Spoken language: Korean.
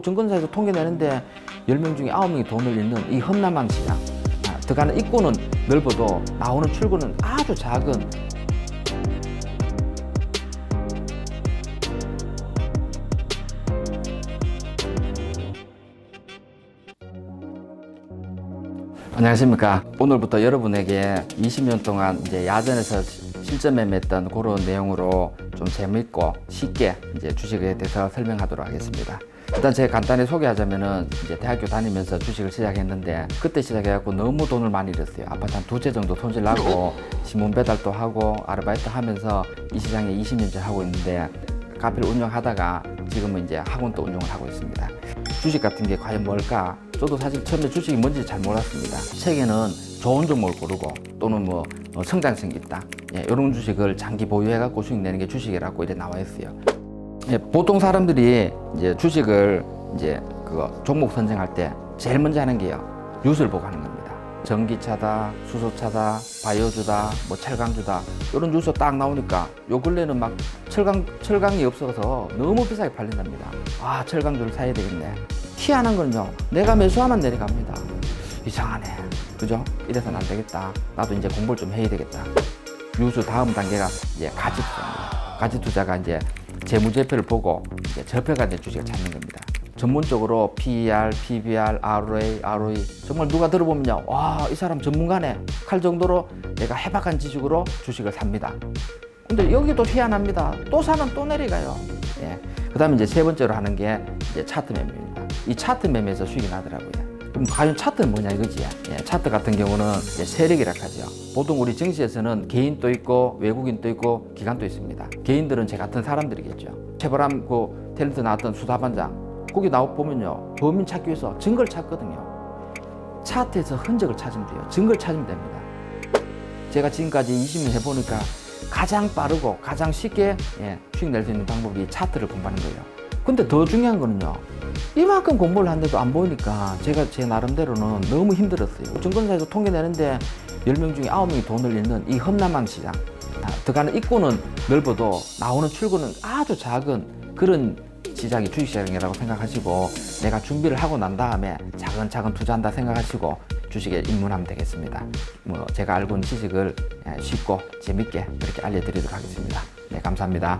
증권사에서 통계내는데 10명 중에 9명이 돈을 잃는 이 험난한 시장 아, 들어가는 입구는 넓어도 나오는 출구는 아주 작은 안녕하십니까. 오늘부터 여러분에게 20년 동안 이제 야전에서 실전 매매했던 그런 내용으로 좀 재밌고 쉽게 이제 주식에 대해서 설명하도록 하겠습니다. 일단 제가 간단히 소개하자면은 이제 대학교 다니면서 주식을 시작했는데 그때 시작해갖고 너무 돈을 많이 잃었어요. 아파트 한 두 채 정도 손질 나고 신문 배달도 하고 아르바이트 하면서 이 시장에 20년째 하고 있는데 카페를 운영하다가 지금은 이제 학원도 운영을 하고 있습니다. 주식 같은 게 과연 뭘까? 저도 사실 처음에 주식이 뭔지 잘 몰랐습니다. 책에는 좋은 종목을 고르고 또는 뭐 어, 성장성이 있다. 예, 이런 주식을 장기 보유해갖고 수익 내는 게 주식이라고 이래 나와 있어요. 예, 보통 사람들이 이제 주식을 이제 그거 종목 선정할 때 제일 먼저 하는 게요. 뉴스를 보고 하는 겁니다. 전기차다, 수소차다, 바이오주다, 뭐 철강주다 이런 뉴스 딱 나오니까 요 근래는 막 철강 철강이 없어서 너무 비싸게 팔린답니다. 아 철강주를 사야 되겠네. 희한한 건요. 내가 매수하면 내려갑니다. 이상하네. 그죠? 이래서는 안 되겠다. 나도 이제 공부를 좀 해야 되겠다. 뉴스 다음 단계가 이제 가치 투자입니다. 가치 투자가 이제 재무제표를 보고 이제 저표가 된 주식을 찾는 겁니다. 전문적으로 PER, PBR, ROA, ROE 정말 누가 들어보면요, 와 이 사람 전문가네 할 정도로 내가 해박한 지식으로 주식을 삽니다. 근데 여기도 희한합니다. 또 사면 또 내려가요. 예. 그 다음에 이제 세 번째로 하는 게 이제 차트 매매입니다. 이 차트 매매에서 수익이 나더라고요. 그럼 과연 차트는 뭐냐 이거지? 예, 차트 같은 경우는 세력이라 하죠. 보통 우리 증시에서는 개인도 있고 외국인도 있고 기관도 있습니다. 개인들은 제 같은 사람들이겠죠. 최보람 그 탤런트 나왔던 수사반장 거기 나와 보면요 범인 찾기 위해서 증거를 찾거든요. 차트에서 흔적을 찾으면 돼요. 증거를 찾으면 됩니다. 제가 지금까지 20년 해보니까 가장 빠르고 가장 쉽게 예, 수익 낼 수 있는 방법이 차트를 공부하는 거예요. 근데 더 중요한 거는요. 이만큼 공부를 하는데도 안 보이니까 제가 제 나름대로는 너무 힘들었어요. 증권사에서 통계 내는데 10명 중에 9명이 돈을 잃는 이 험난한 시장. 아, 들어가는 입구는 넓어도 나오는 출구는 아주 작은 그런 시장이 주식시장이라고 생각하시고 내가 준비를 하고 난 다음에 차근차근 투자한다 생각하시고 주식에 입문하면 되겠습니다. 뭐 제가 알고 있는 지식을 예, 쉽고 재밌게 그렇게 알려드리도록 하겠습니다. 네, 감사합니다.